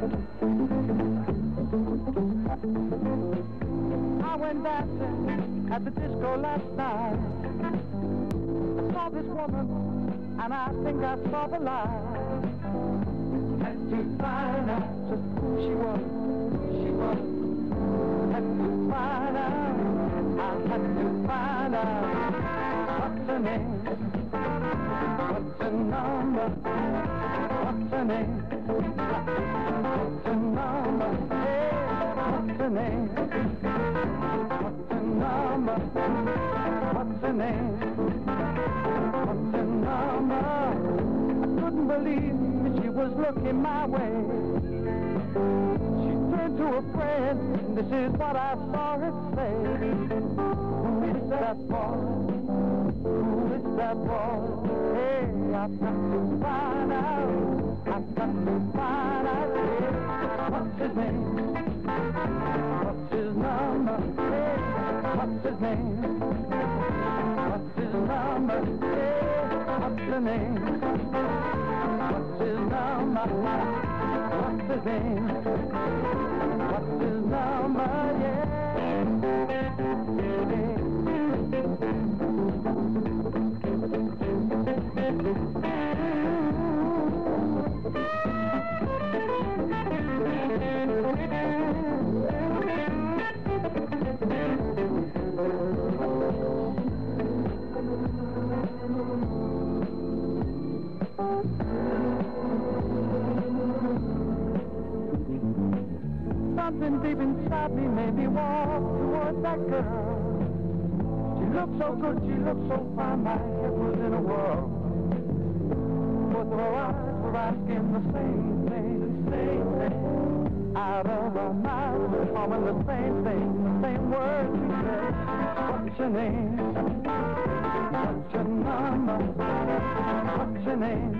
I went dancing at the disco last night. I saw this woman, and I think I saw the light. Had to find out just who she was, she was. Had to find out, I had to find out what's her name, what's her number, what's her name, what's her number, yeah, what's her name, what's her number, what's her name, what's her number. I couldn't believe she was looking my way. She turned to a friend, and this is what I saw her say. Who is that boy? Boy? Hey, I've got to find out. I've got to find out. Yeah. What's his name? What's his number? Hey, what's his name? What's his number? Hey, what's the name? What's his number? What's his name? What's his number? Yeah. Something deep inside me made me walk towards that girl. She looked so good, she looked so fine, my head was in a whirl. Both of her eyes were asking the same thing, same thing. Out of her mouth was humming the same thing, the same words she said. What's your name? What's your number? What's your name?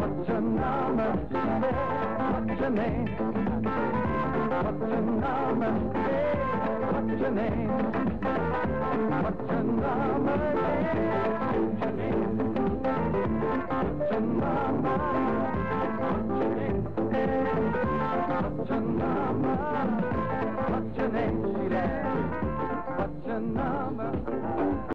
What's your number? What's your name? What's your number? What's your name? What's your number? What's your name? What's your number? What's